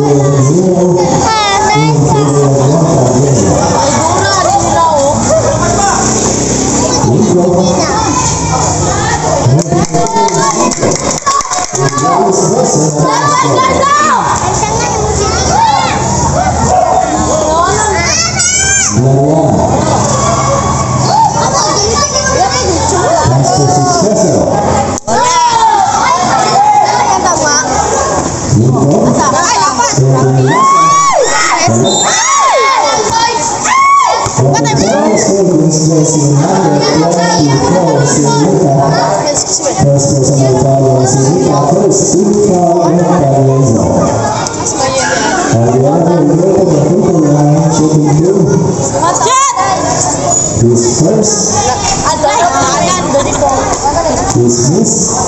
Let's go! Dismiss. Dismiss.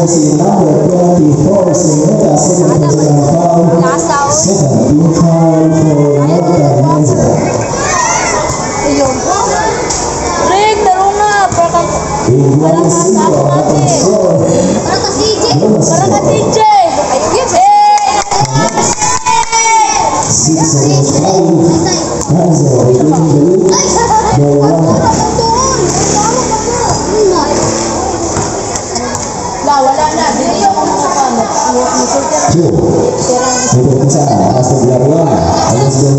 1984 Seneta Senator Kampau Senat Bintang Tuh, untuk Pasti dan pasti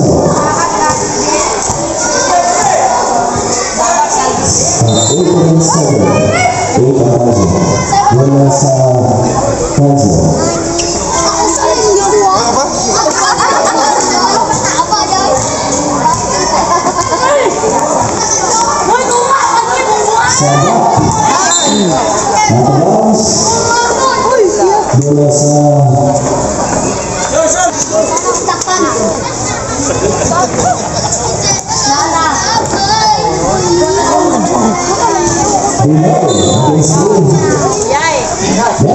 Kazi. William Sarah Kazi. Remember, they of the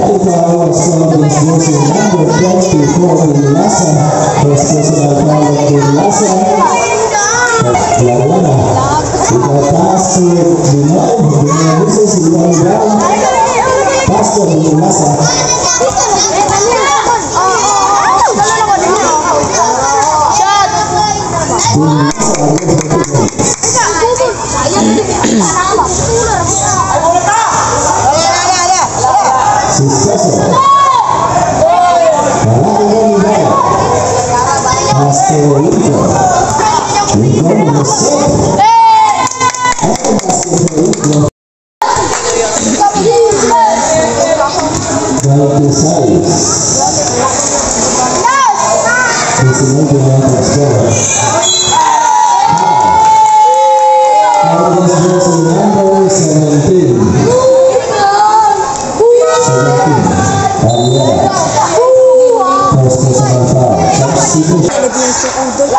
نفسي انظر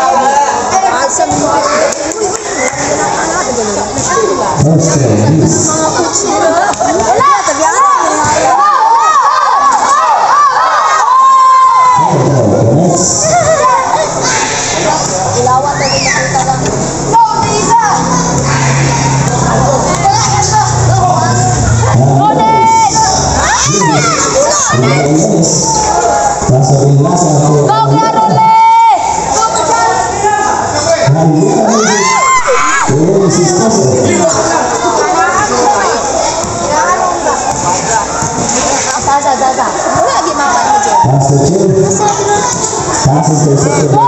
عشان ما اقدر existência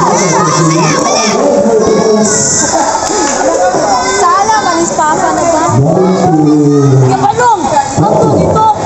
Sala, malis pa pa na ba? Kapalong! Ang dito!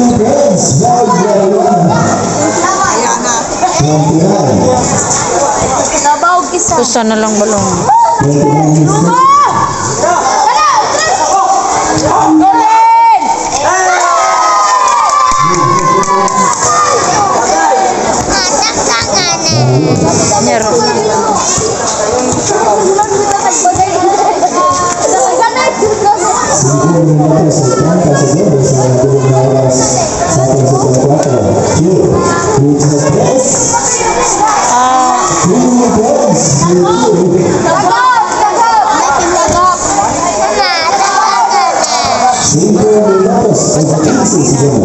mga friends, live na yan. Champion. Gusto na lang balong. 29 minutes.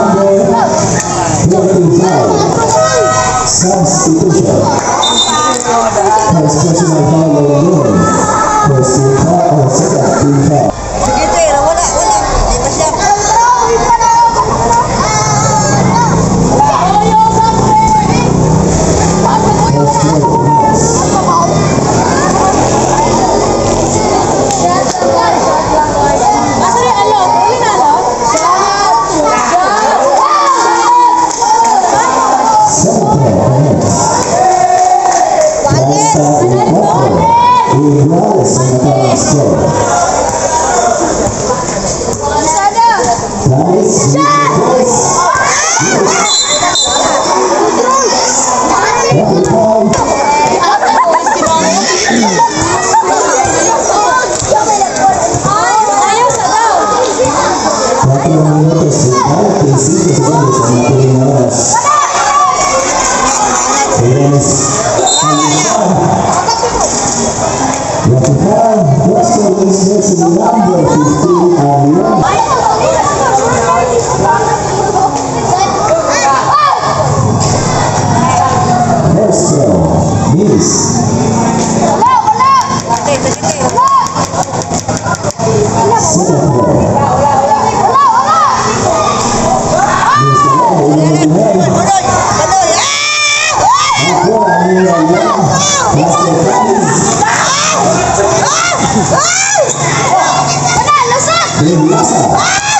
amor. Alex Palácio. Tadeu! Tadeu! Ah!